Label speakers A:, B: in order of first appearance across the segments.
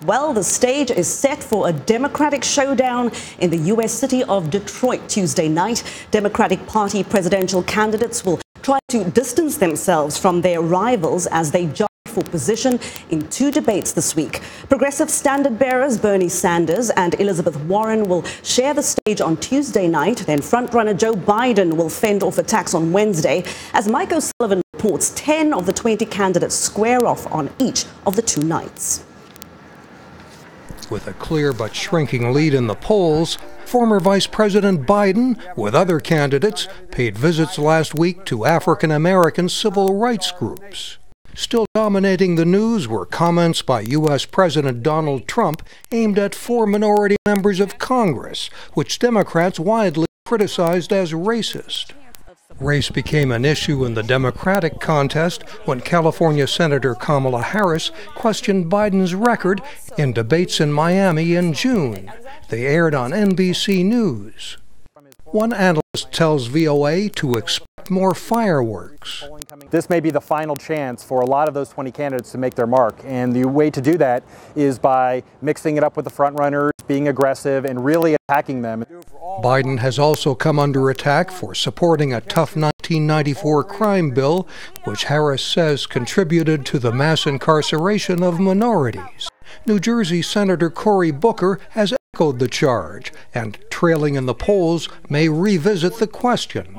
A: Well, the stage is set for a Democratic showdown in the U.S. city of Detroit Tuesday night. Democratic Party presidential candidates will try to distance themselves from their rivals as they jockey for position in two debates this week. Progressive standard bearers Bernie Sanders and Elizabeth Warren will share the stage on Tuesday night. Then frontrunner Joe Biden will fend off attacks on Wednesday. As Mike O'Sullivan reports, 10 of the 20 candidates square off on each of the two nights.
B: With a clear but shrinking lead in the polls, former Vice President Biden, with other candidates, paid visits last week to African American civil rights groups. Still dominating the news were comments by U.S. President Donald Trump aimed at four minority members of Congress, which Democrats widely criticized as racist. Race became an issue in the Democratic contest when California Senator Kamala Harris questioned Biden's record in debates in Miami in June. They aired on NBC News. One analyst tells VOA to expect more fireworks.
C: This may be the final chance for a lot of those 20 candidates to make their mark. And the way to do that is by mixing it up with the frontrunners, being aggressive, and really attacking them.
B: Biden has also come under attack for supporting a tough 1994 crime bill, which Harris says contributed to the mass incarceration of minorities. New Jersey Senator Cory Booker has echoed the charge and, trailing in the polls, may revisit the question.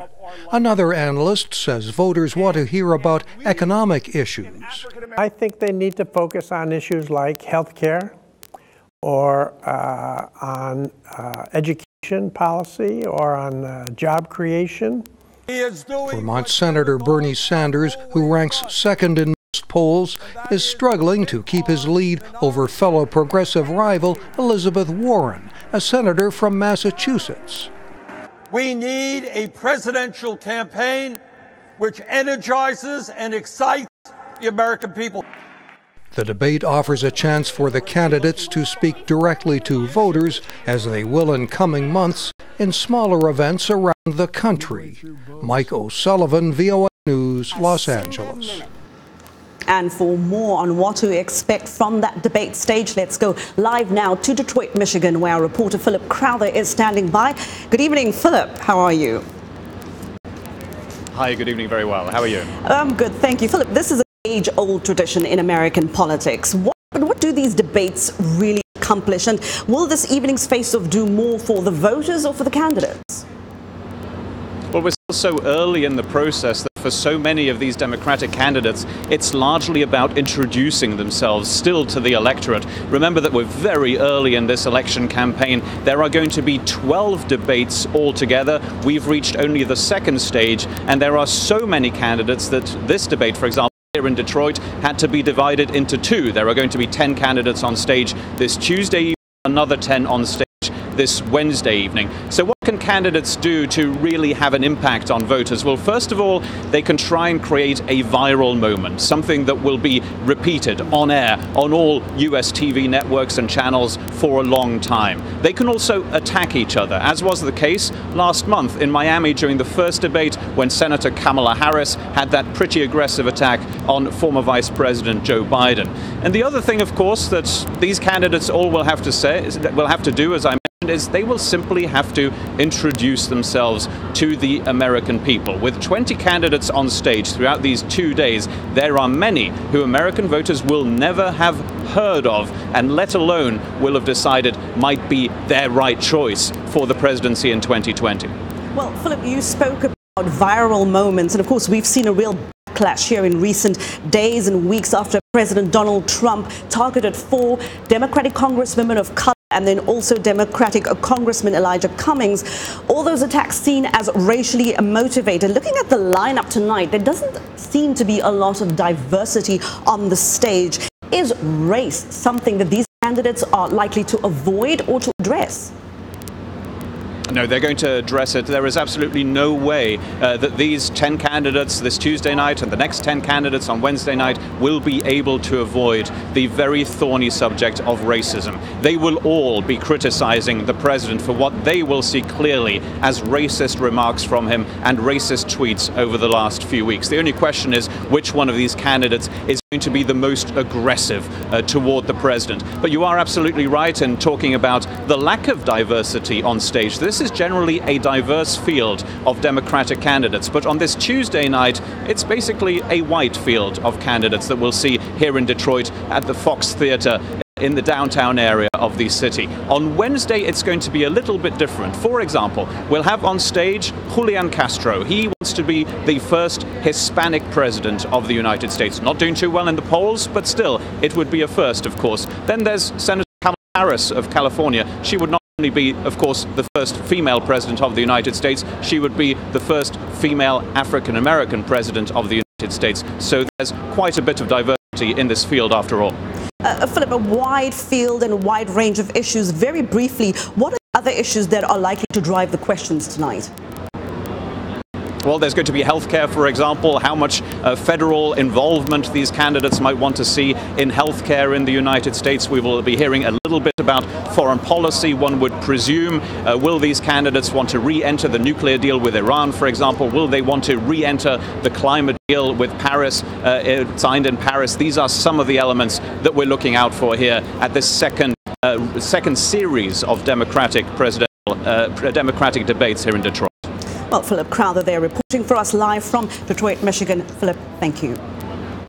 B: Another analyst says voters want to hear about economic issues.
D: I think they need to focus on issues like health care or uh, on uh, education policy or on uh, job creation.
B: Vermont Senator Bernie Sanders, who ranks second in most polls, is struggling to keep his lead over fellow progressive rival Elizabeth Warren, a senator from Massachusetts.
E: We need a presidential campaign which energizes and excites the American people.
B: The debate offers a chance for the candidates to speak directly to voters, as they will in coming months, in smaller events around the country. Mike O'Sullivan, VOA News, Los Angeles.
A: And for more on what to expect from that debate stage, let's go live now to Detroit, Michigan, where our reporter Philip Crowther is standing by. Good evening, Philip. How are you?
F: Hi, good evening. Very well. How are you?
A: I'm good, thank you. Philip, this is an age old tradition in American politics. What, what do these debates really accomplish? And will this evening's face off do more for the voters or for the candidates?
F: Well, we're still so early in the process that for so many of these Democratic candidates, it's largely about introducing themselves still to the electorate. Remember that we're very early in this election campaign. There are going to be 12 debates altogether. We've reached only the second stage, and there are so many candidates that this debate, for example, here in Detroit had to be divided into two. There are going to be 10 candidates on stage this Tuesday, another 10 on stage this Wednesday evening. So, what can candidates do to really have an impact on voters? Well, first of all, they can try and create a viral moment, something that will be repeated on air on all US TV networks and channels for a long time. They can also attack each other, as was the case last month in Miami during the first debate when Senator Kamala Harris had that pretty aggressive attack on former Vice President Joe Biden. And the other thing, of course, that these candidates all will have to say, will have to do, as I is they will simply have to introduce themselves to the American people. With 20 candidates on stage throughout these two days, there are many who American voters will never have heard of, and let alone will have decided might be their right choice for the presidency in 2020.
A: Well, Philip, you spoke about viral moments, and of course, we've seen a real clash here in recent days and weeks after President Donald Trump targeted four Democratic congresswomen of color and then also Democratic Congressman Elijah Cummings. All those attacks seen as racially motivated. Looking at the lineup tonight, there doesn't seem to be a lot of diversity on the stage. Is race something that these candidates are likely to avoid or to address?
F: No, they're going to address it. There is absolutely no way uh, that these 10 candidates this Tuesday night and the next 10 candidates on Wednesday night will be able to avoid the very thorny subject of racism. They will all be criticizing the president for what they will see clearly as racist remarks from him and racist tweets over the last few weeks. The only question is which one of these candidates is to be the most aggressive uh, toward the president. But you are absolutely right in talking about the lack of diversity on stage. This is generally a diverse field of Democratic candidates, but on this Tuesday night, it's basically a white field of candidates that we'll see here in Detroit at the Fox Theater in the downtown area of the city. On Wednesday, it's going to be a little bit different. For example, we'll have on stage Julian Castro. He wants to be the first Hispanic president of the United States. Not doing too well in the polls, but still, it would be a first, of course. Then there's Senator Kamala Harris of California. She would not only be, of course, the first female president of the United States, she would be the first female African American president of the United States. So there's quite a bit of diversity in this field after all.
A: Uh, Philip, a wide field and a wide range of issues. Very briefly, what are the other issues that are likely to drive the questions tonight?
F: Well, there's going to be healthcare, for example, how much uh, federal involvement these candidates might want to see in healthcare in the United States. We will be hearing a little bit about foreign policy, one would presume. Uh, will these candidates want to re enter the nuclear deal with Iran, for example? Will they want to re enter the climate deal with Paris, uh, signed in Paris? These are some of the elements that we're looking out for here at this second, uh, second series of Democratic presidential, uh, Democratic debates here in Detroit.
A: Well, Philip Crowther there reporting for us live from Detroit, Michigan. Philip, thank you.